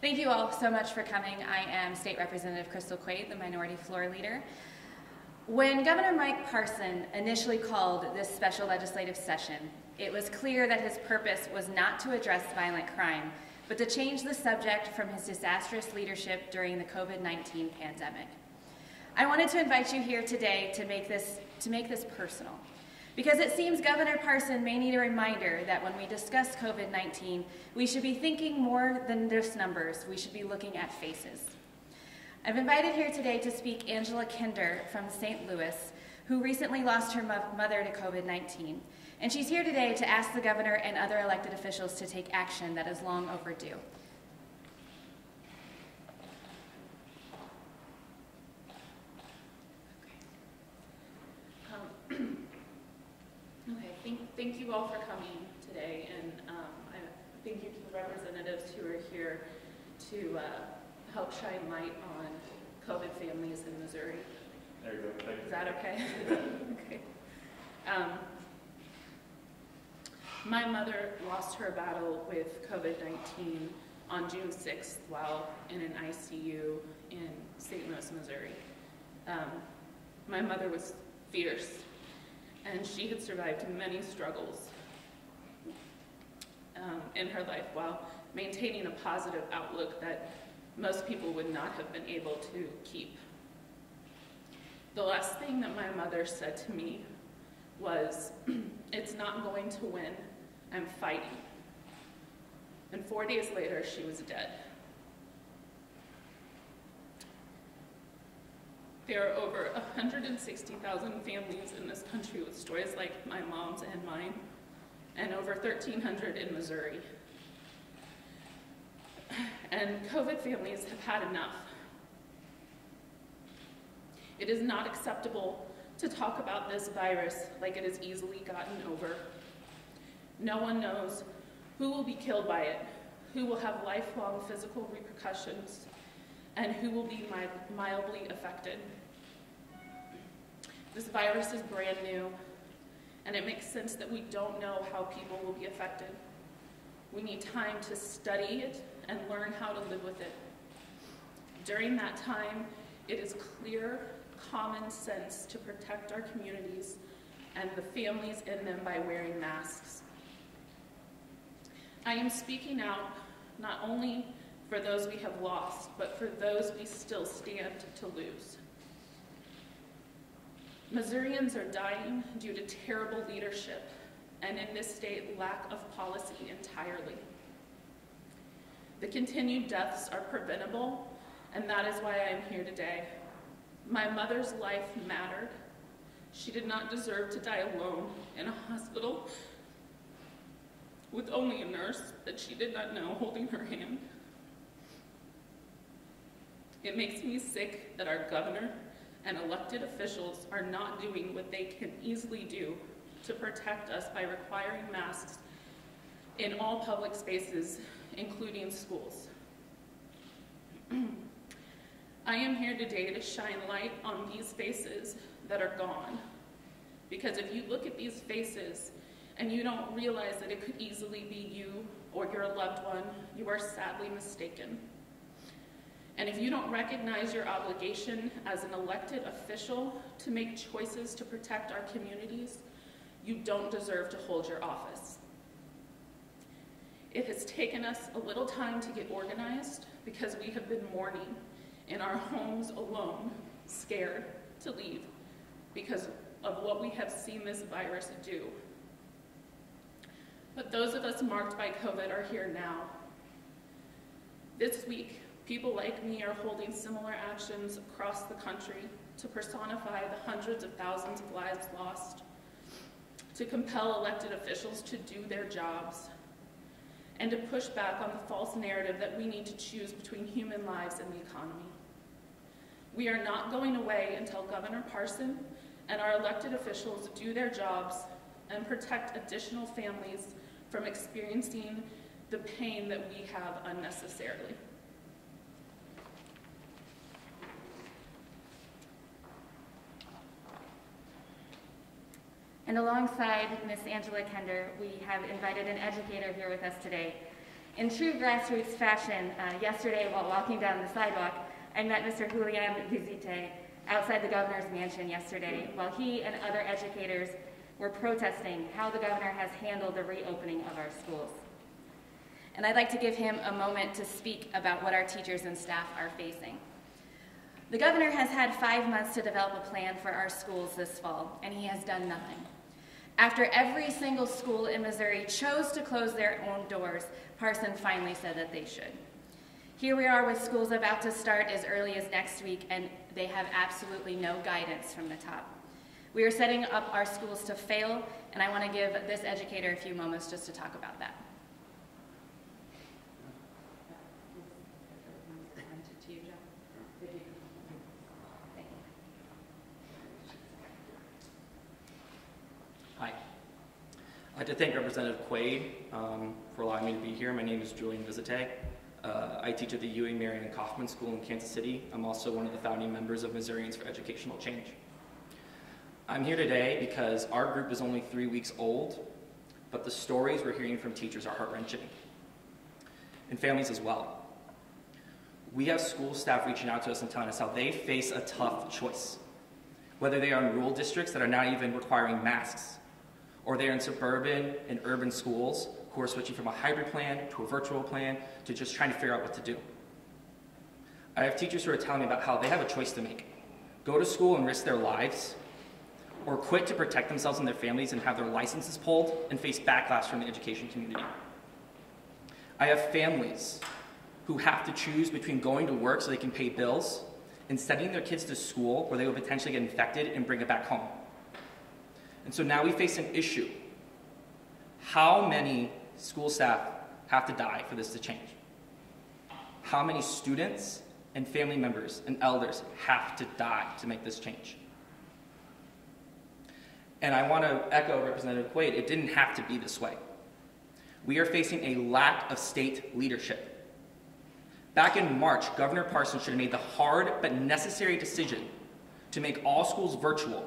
Thank you all so much for coming. I am State Representative Crystal Quade, the Minority Floor Leader. When Governor Mike Parson initially called this special legislative session, it was clear that his purpose was not to address violent crime, but to change the subject from his disastrous leadership during the COVID-19 pandemic. I wanted to invite you here today to make this, to make this personal. Because it seems Governor Parson may need a reminder that when we discuss COVID-19, we should be thinking more than just numbers. We should be looking at faces. I've invited here today to speak Angela Kinder from St. Louis, who recently lost her mother to COVID-19. And she's here today to ask the governor and other elected officials to take action that is long overdue. thank you all for coming today, and um, I thank you to the representatives who are here to uh, help shine light on COVID families in Missouri. There you go. Thank Is that okay? okay. Um, my mother lost her battle with COVID-19 on June 6th while in an ICU in St. Louis, Missouri. Um, my mother was fierce and she had survived many struggles um, in her life while maintaining a positive outlook that most people would not have been able to keep. The last thing that my mother said to me was, it's not going to win, I'm fighting. And four days later, she was dead. There are over 160,000 families in this country with stories like my mom's and mine, and over 1,300 in Missouri. And COVID families have had enough. It is not acceptable to talk about this virus like it is easily gotten over. No one knows who will be killed by it, who will have lifelong physical repercussions, and who will be mildly affected. This virus is brand new, and it makes sense that we don't know how people will be affected. We need time to study it and learn how to live with it. During that time, it is clear, common sense to protect our communities and the families in them by wearing masks. I am speaking out not only for those we have lost, but for those we still stand to lose. Missourians are dying due to terrible leadership and in this state, lack of policy entirely. The continued deaths are preventable, and that is why I am here today. My mother's life mattered. She did not deserve to die alone in a hospital with only a nurse that she did not know holding her hand. It makes me sick that our governor and elected officials are not doing what they can easily do to protect us by requiring masks in all public spaces, including schools. I am here today to shine light on these faces that are gone. Because if you look at these faces and you don't realize that it could easily be you or your loved one, you are sadly mistaken. And if you don't recognize your obligation as an elected official to make choices to protect our communities, you don't deserve to hold your office. It has taken us a little time to get organized because we have been mourning in our homes alone, scared to leave because of what we have seen this virus do. But those of us marked by COVID are here now. This week, People like me are holding similar actions across the country to personify the hundreds of thousands of lives lost, to compel elected officials to do their jobs, and to push back on the false narrative that we need to choose between human lives and the economy. We are not going away until Governor Parson and our elected officials do their jobs and protect additional families from experiencing the pain that we have unnecessarily. And alongside Ms. Angela Kender, we have invited an educator here with us today. In true grassroots fashion, uh, yesterday while walking down the sidewalk, I met Mr. Julian Vizitei outside the governor's mansion yesterday while he and other educators were protesting how the governor has handled the reopening of our schools. And I'd like to give him a moment to speak about what our teachers and staff are facing. The governor has had five months to develop a plan for our schools this fall, and he has done nothing. After every single school in Missouri chose to close their own doors, Parson finally said that they should. Here we are with schools about to start as early as next week, and they have absolutely no guidance from the top. We are setting up our schools to fail, and I want to give this educator a few moments just to talk about that. Hi. I'd like to thank Representative Quade um, for allowing me to be here. My name is Julian Vizitei. Uh, I teach at the Ewing Marion Kauffman School in Kansas City. I'm also one of the founding members of Missourians for Educational Change. I'm here today because our group is only three weeks old, but the stories we're hearing from teachers are heart-wrenching, and families as well. We have school staff reaching out to us and telling us how they face a tough choice, whether they are in rural districts that are not even requiring masks, or they're in suburban and urban schools who are switching from a hybrid plan to a virtual plan to just trying to figure out what to do. I have teachers who are telling me about how they have a choice to make go to school and risk their lives, or quit to protect themselves and their families and have their licenses pulled and face backlash from the education community. I have families who have to choose between going to work so they can pay bills and sending their kids to school where they will potentially get infected and bring it back home. And so now we face an issue. How many school staff have to die for this to change? How many students and family members and elders have to die to make this change? And I want to echo Representative Quade, it didn't have to be this way. We are facing a lack of state leadership. Back in March, Governor Parson should have made the hard but necessary decision to make all schools virtual,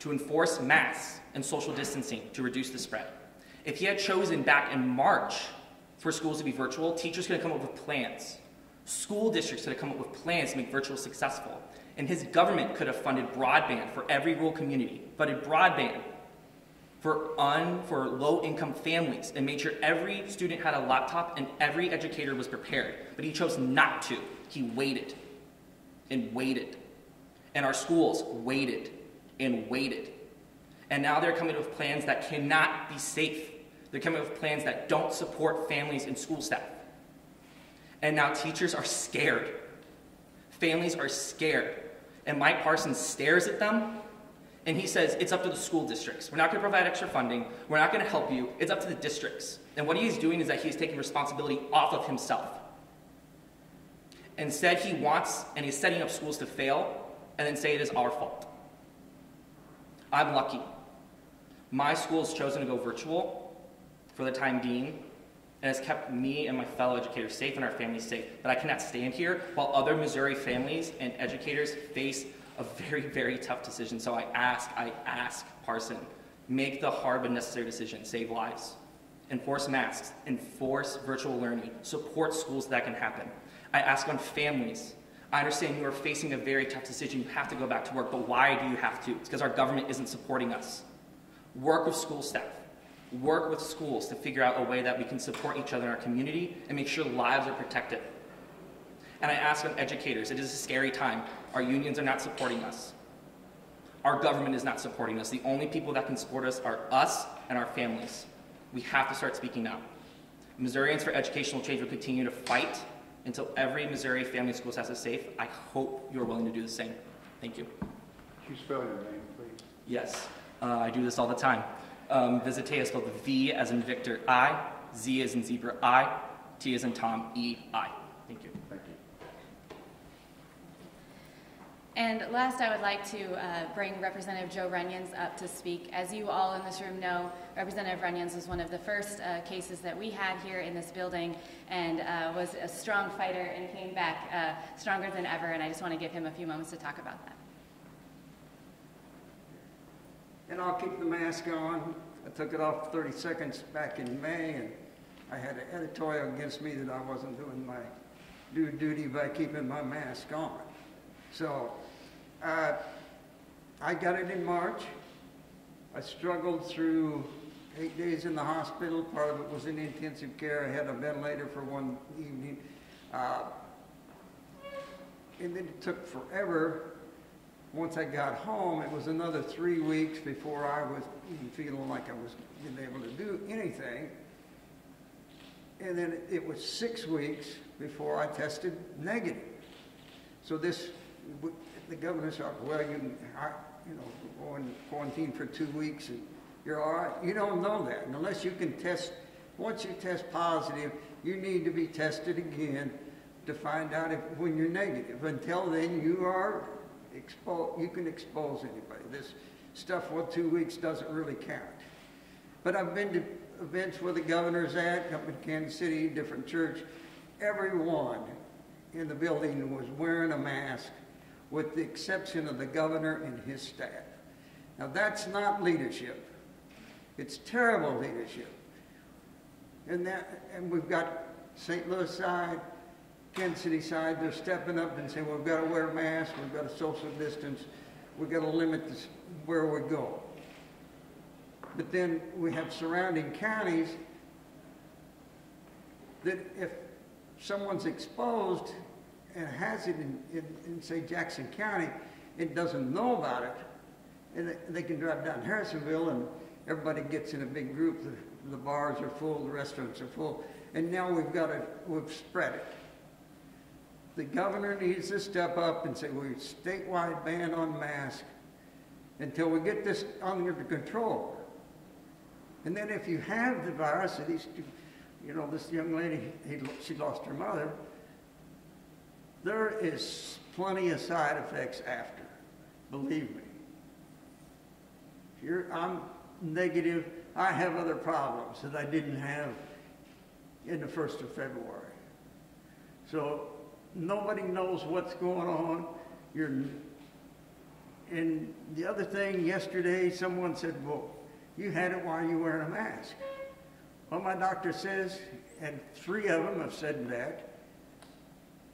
to enforce masks and social distancing to reduce the spread. If he had chosen back in March for schools to be virtual, teachers could have come up with plans. School districts could have come up with plans to make virtual successful. And his government could have funded broadband for every rural community, funded broadband for, un, for low-income families, and made sure every student had a laptop and every educator was prepared. But he chose not to. He waited and waited. And our schools waited and waited. And now they're coming with plans that cannot be safe. They're coming with plans that don't support families and school staff. And now teachers are scared. Families are scared. And Mike Parsons stares at them and he says, It's up to the school districts. We're not going to provide extra funding. We're not going to help you. It's up to the districts. And what he's doing is that he's taking responsibility off of himself. Instead, he wants and he's setting up schools to fail and then say it is our fault. I'm lucky. My school has chosen to go virtual for the time being and has kept me and my fellow educators safe and our families safe. But I cannot stand here while other Missouri families and educators face a very, very tough decision. So I ask, I ask Parson, make the hard but necessary decision, save lives. Enforce masks, enforce virtual learning, support schools that can happen. I ask on families. I understand you are facing a very tough decision. You have to go back to work, but why do you have to? It's because our government isn't supporting us. Work with school staff. Work with schools to figure out a way that we can support each other in our community and make sure lives are protected. And I ask on educators, it is a scary time. Our unions are not supporting us. Our government is not supporting us. The only people that can support us are us and our families. We have to start speaking out. Missourians for Educational Change will continue to fight until every Missouri family school has is safe. I hope you are willing to do the same. Thank you. Could you spell your name, please? Yes, uh, I do this all the time. Um, Vizitei is spelled V as in Victor I, Z as in zebra I, T as in Tom E I. Thank you. Thank you. And last, I would like to uh, bring Representative Joe Runions up to speak. As you all in this room know, Representative Runions was one of the first uh, cases that we had here in this building and uh, was a strong fighter and came back uh, stronger than ever. And I just want to give him a few moments to talk about that. And I'll keep the mask on. I took it off 30 seconds back in May, and I had an editorial against me that I wasn't doing my due duty by keeping my mask on. So, uh, I got it in March. I struggled through eight days in the hospital. Part of it was in intensive care. I had a ventilator for one evening. Uh, and then it took forever. Once I got home, it was another three weeks before I was feeling like I was able to do anything. And then it- was six weeks before I tested negative. So this, the governor said, well, you can, you know, go in quarantine for two weeks and you're all right. You don't know that unless you can test, once you test positive, you need to be tested again to find out if, when you're negative. Until then, you are exposed, you can expose anybody. This stuff, well, two weeks doesn't really count. But I've been to events where the governor's at, up in Kansas City, different church. Everyone in the building was wearing a mask, with the exception of the governor and his staff. Now, that's not leadership. It's terrible leadership. And that, and we've got St. Louis side, Kansas City side, they're stepping up and saying, we've got to wear masks, we've got to social distance, we've got to limit this, where we go. But then we have surrounding counties that if someone's exposed and has it in, in, in say Jackson County, it doesn't know about it, and they, can drive down Harrisonville and everybody gets in a big group, the, the bars are full, the restaurants are full, and now we've got to, we've spread it. The governor needs to step up and say, we statewide ban on masks until we get this under control. And then if you have the virus, at least, you- you know, this young lady, he, she lost her mother, there is plenty of side effects after, believe me. If you're, I'm negative, I have other problems that I didn't have in the first of February. So nobody knows what's going on. You're, and the other thing, yesterday, someone said, well, you had it while you were wearing a mask. Well, my doctor says, and three of them have said that,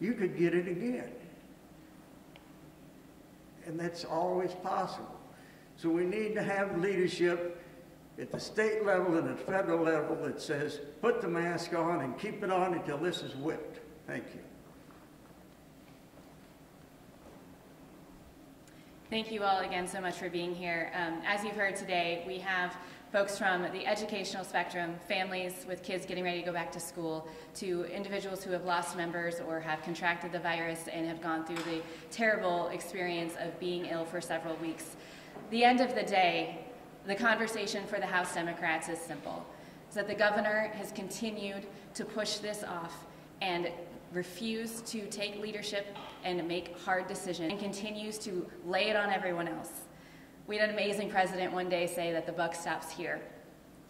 you could get it again. And that's always possible. So we need to have leadership at the state level and at the federal level that says, put the mask on and keep it on until this is whipped. Thank you. Thank you all again so much for being here. Um, as you've heard today, we have folks from the educational spectrum, families with kids getting ready to go back to school, to individuals who have lost members or have contracted the virus and have gone through the terrible experience of being ill for several weeks. The end of the day, the conversation for the House Democrats is simple. Is that the governor has continued to push this off and refuse to take leadership and make hard decisions and continues to lay it on everyone else. We had an amazing president one day say that the buck stops here.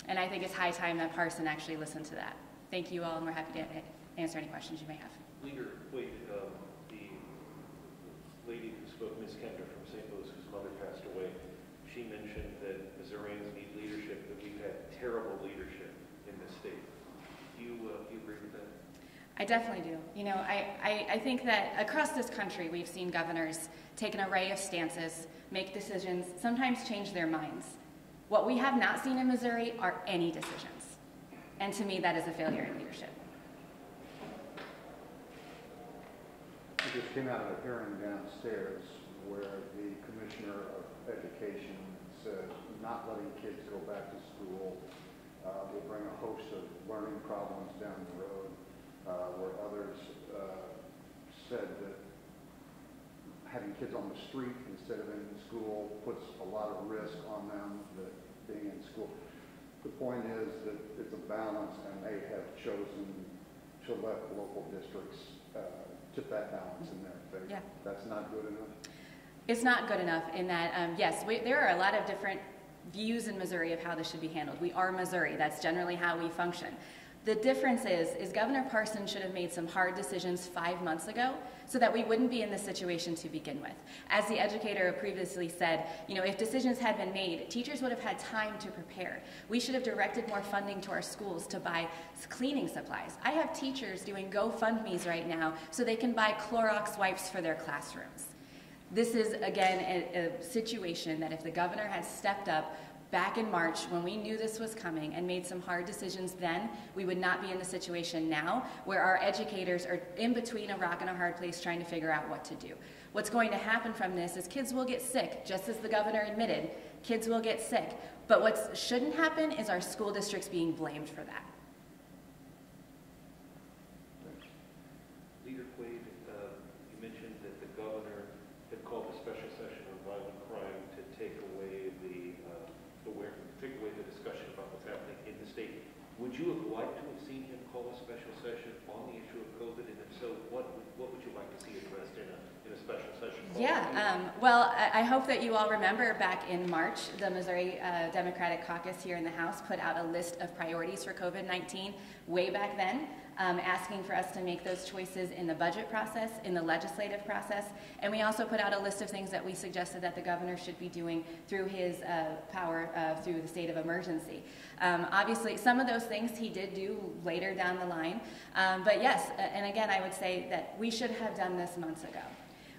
And I think it's high time that Parson actually listened to that. Thank you all, and we're happy to answer any questions you may have. Leader, wait, um, the lady who spoke, Ms. Kender from St. Louis, whose mother passed away, she mentioned that Missourians need leadership, that we've had terrible leadership in this state. Do you, uh, do you agree with that? I definitely do. You know, I, I, I think that across this country, we've seen governors take an array of stances, make decisions, sometimes change their minds. What we have not seen in Missouri are any decisions. And to me, that is a failure in leadership. I just came out of a hearing downstairs where the Commissioner of Education said not letting kids go back to school uh, will bring a host of learning problems down the road, uh, where others uh, said that having kids on the street instead of in school puts a lot of risk on them that being in school. The point is that it's a balance, and they have chosen to let local districts uh, tip that balance in their favor. Yeah. That's not good enough. It's not good enough in that, um, yes, we, there are a lot of different views in Missouri of how this should be handled. We are Missouri. That's generally how we function. The difference is, is Governor Parson should have made some hard decisions five months ago so that we wouldn't be in this situation to begin with. As the educator previously said, you know, if decisions had been made, teachers would have had time to prepare. We should have directed more funding to our schools to buy cleaning supplies. I have teachers doing GoFundMe's right now so they can buy Clorox wipes for their classrooms. This is, again, a, a situation that if the governor had stepped up, back in March when we knew this was coming and made some hard decisions then, we would not be in the situation now where our educators are in between a rock and a hard place trying to figure out what to do. What's going to happen from this is kids will get sick, just as the governor admitted. Kids will get sick. But what shouldn't happen is our school districts being blamed for that. Leader Quade, uh, you mentioned that the governor had called a special session on violent crime to take away take away the discussion about what's happening in the state. Would you have liked to have seen him call a special session on the issue of COVID? And if so, what, what would you like to see addressed in a, in a special session? Yeah, um, well, I, I hope that you all remember back in March, the Missouri uh, Democratic Caucus here in the House put out a list of priorities for COVID 19 way back then, um, asking for us to make those choices in the budget process, in the legislative process, and we also put out a list of things that we suggested that the governor should be doing through his uh, power uh, through the state of emergency. Um, obviously, some of those things he did do later down the line, um, but yes, and again, I would say that we should have done this months ago.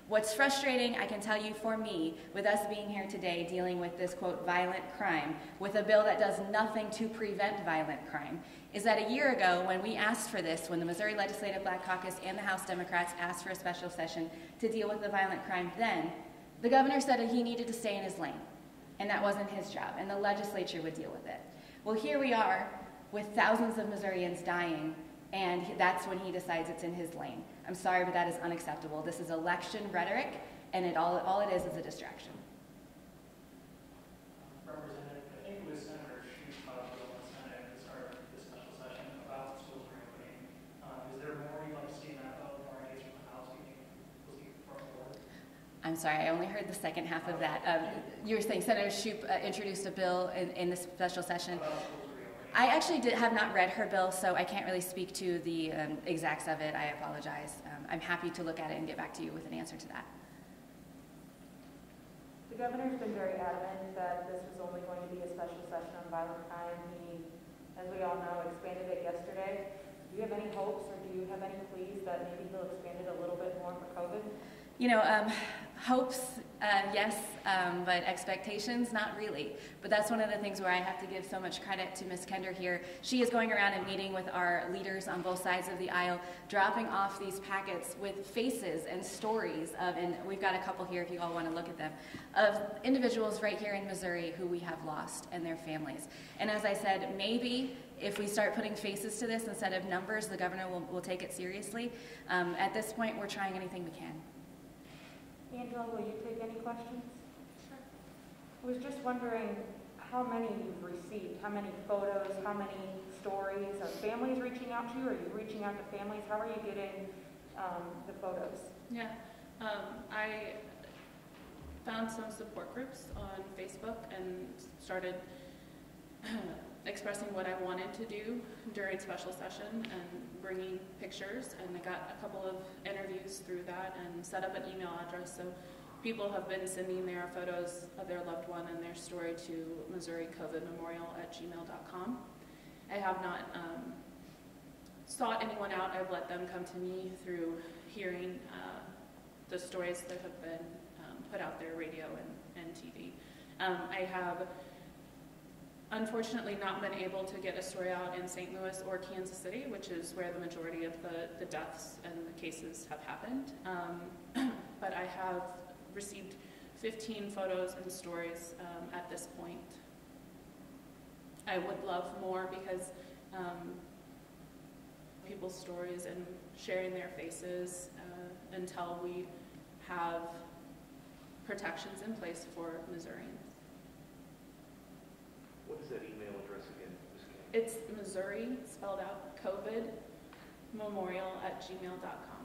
What's frustrating, I can tell you for me, with us being here today dealing with this quote violent crime, with a bill that does nothing to prevent violent crime, is that a year ago when we asked for this, when the Missouri Legislative Black Caucus and the House Democrats asked for a special session to deal with the violent crime then, the governor said that he needed to stay in his lane, and that wasn't his job, and the legislature would deal with it. Well, here we are with thousands of Missourians dying, and that's when he decides it's in his lane. I'm sorry, but that is unacceptable. This is election rhetoric, and it all, all it is is a distraction. Representative, I think it was Senator Schupp filed a bill in the Senate at the start of this special session about schools reopening. Um, is there more you'd like to see in that bill, more ideas from the House you think will be brought forward? I'm sorry, I only heard the second half of that. Um, you were saying Senator Schupp uh, introduced a bill in, in this special session. About schools reopening? I actually did, have not read her bill, so I can't really speak to the um, exacts of it. I apologize. Um, I'm happy to look at it and get back to you with an answer to that. The governor's been very adamant that this was only going to be a special session on violent crime. He, as we all know, expanded it yesterday. Do you have any hopes or do you have any pleas that maybe he'll expand it a little bit more for COVID? You know, um, hopes, uh, yes, um, but expectations, not really. But that's one of the things where I have to give so much credit to Ms. Kender here. She is going around and meeting with our leaders on both sides of the aisle, dropping off these packets with faces and stories of, and we've got a couple here if you all want to look at them, of individuals right here in Missouri who we have lost and their families. And as I said, maybe if we start putting faces to this instead of numbers, the governor will, will take it seriously. Um, at this point, we're trying anything we can. Angela, will you take any questions? Sure. I was just wondering how many you've received, how many photos, how many stories? Are families reaching out to you? Are you reaching out to families? How are you getting um, the photos? Yeah, um, I found some support groups on Facebook and started expressing what I wanted to do during special session and bringing pictures. And I got a couple of interviews through that and set up an email address. So people have been sending their photos of their loved one and their story to Missouri COVID Memorial at gmail.com. I have not um, sought anyone out. I've let them come to me through hearing uh, the stories that have been um, put out there, radio and, and TV. Um, I have unfortunately not been able to get a story out in St. Louis or Kansas City, which is where the majority of the, the deaths and the cases have happened. Um, but I have received 15 photos and stories um, at this point. I would love more because um, people's stories and sharing their faces uh, until we have protections in place for Missourians. What is that email address again, Ms. Kane? It's Missouri, spelled out COVID memorial at gmail.com.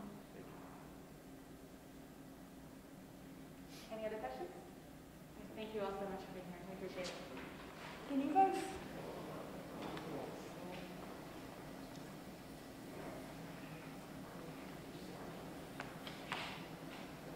Any other questions? Thank you all so much for being here. I appreciate it. Can you guys